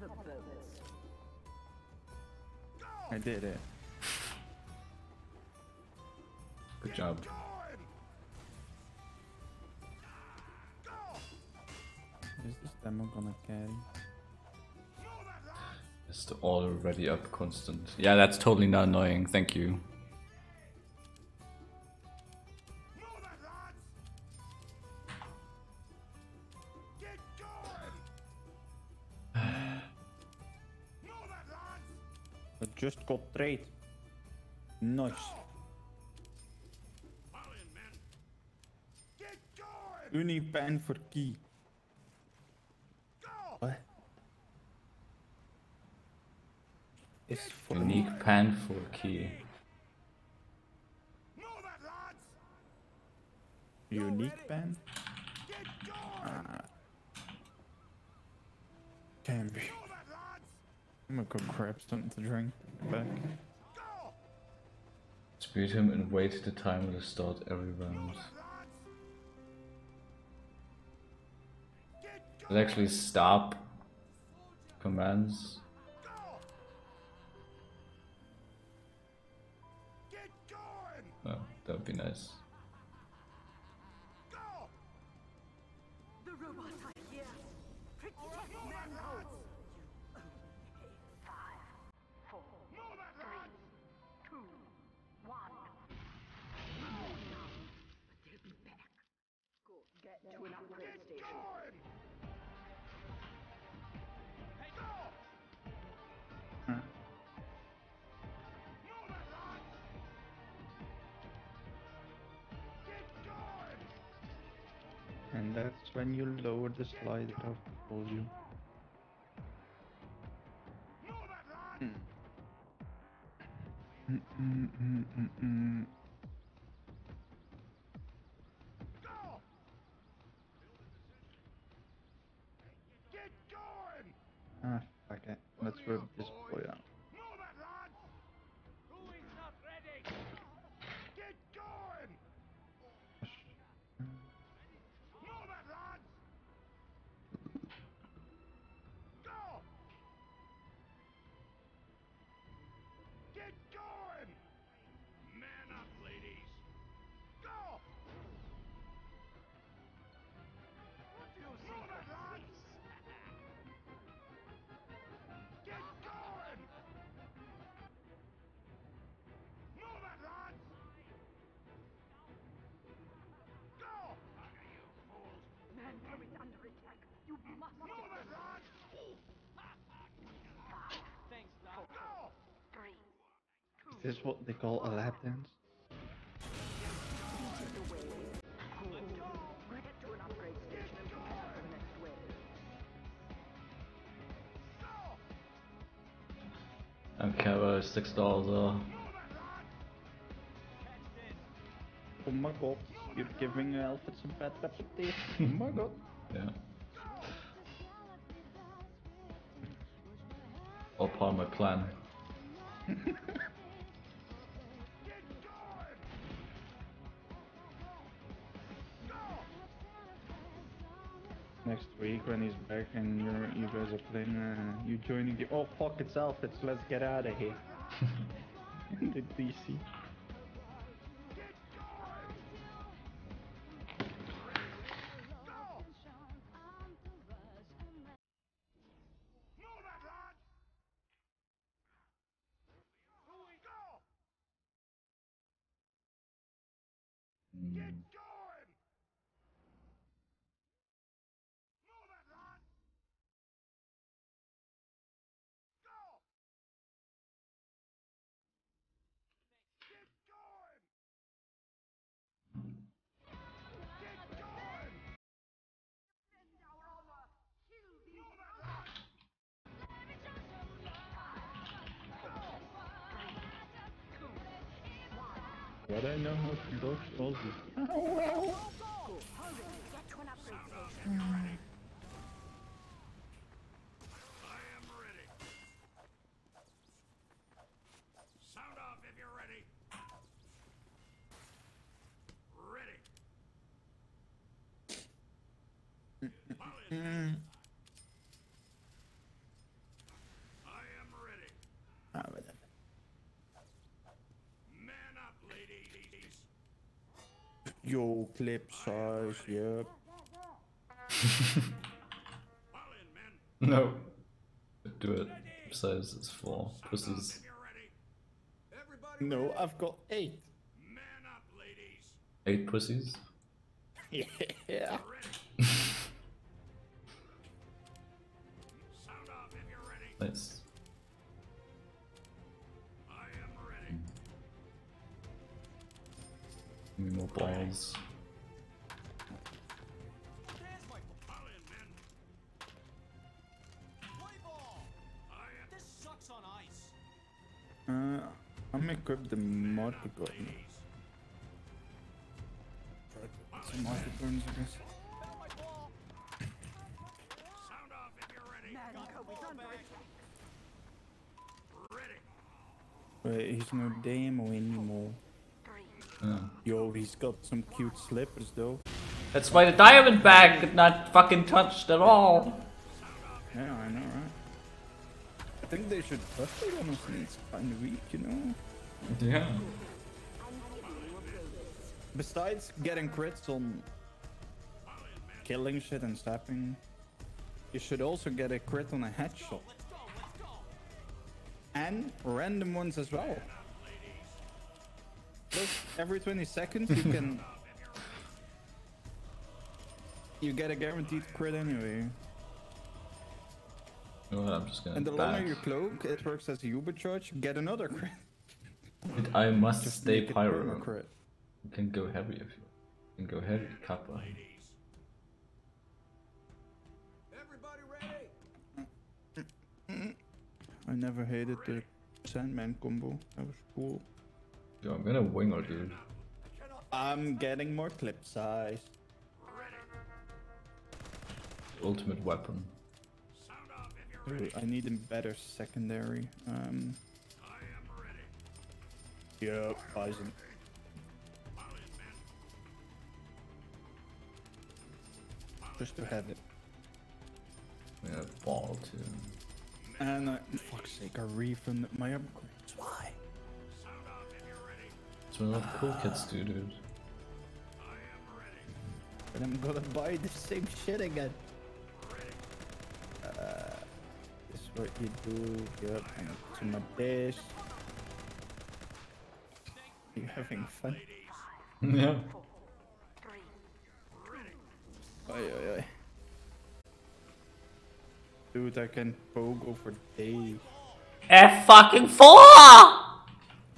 have a bonus. I did it. Good job. Is this demo gonna carry? Is the already up constant? Yeah, that's totally not annoying. Thank you. I just got trade. Nice. Unique pen for key. What? Is for Unique pan for key. unique pen? Ah. Can be. I'm gonna go grab something to drink. Back. Speed him and wait the timer to start every round. Let's actually stop commands. Oh, that would be nice. When you lower the slide, of volume. Mm. Mm, mm, mm, mm, mm. Ah, fuck it. Let's rip this boy out. This what they call a lap dance? feet in the way. Good. Get to an upgrade station and prepare for the next wave. I don't care where six dollars are. Oh my god, you're giving Alfred some bad reputation. oh my god. Yeah. All part of my plan. week when he's back and you're, you guys are playing, uh, you joining the. Oh fuck, it's Alfred, let's get out of here. The DC. Mm. But I know how to dodge all this. Yo, clip size, yep. Fall in, men. No. Do it. Size is four. Pussies. If you're ready. Everybody No, I've got eight. man up, ladies. Eight pussies? Yeah. Ready. Sound off if you're ready. Nice. Give me more balls. Fall in, men. I am This sucks on. Uh, I'm equipped the market gun. Some market guns, I guess. Sound off if you're ready. Man, Kobe's under. Ready. Wait, he's no demo anymore. Yo, he's got some cute slippers though. That's why the Diamondback could not fucking touched at all. Yeah, I know, right? I think they should buff it honestly. It's kind of weak, you know? Yeah. Besides getting crits on killing shit and slapping, you should also get a crit on a headshot. And random ones as well. Plus, every 20 seconds you can... You get a guaranteed crit anyway. You know I'm just gonna And the back. longer you cloak, it works as a Uber charge, get another crit. But I must Just stay make it pyro. crit. You can go heavy if you you can go heavy, kappa. Everybody ready. I never hated the Sandman combo. That was cool. Yo, I'm gonna winger, dude. I'm getting more clip size. Ultimate weapon. Sound off if you're ready. Ooh, I need a better secondary. Um, I am ready. yeah, Bison. Fall in, men. Just to have it. Yeah, ball too. And uh, fuck's sake, I refunded my upgrades. Why? Ready. That's what a lot of cool kids do, dude. I am ready. But I'm gonna buy the same shit again. Uh, this is what you do. Yep, and to my base. You having fun? yeah. Four. Three. Oi, oi, oi. Dude, I can pogo for days. F fucking four!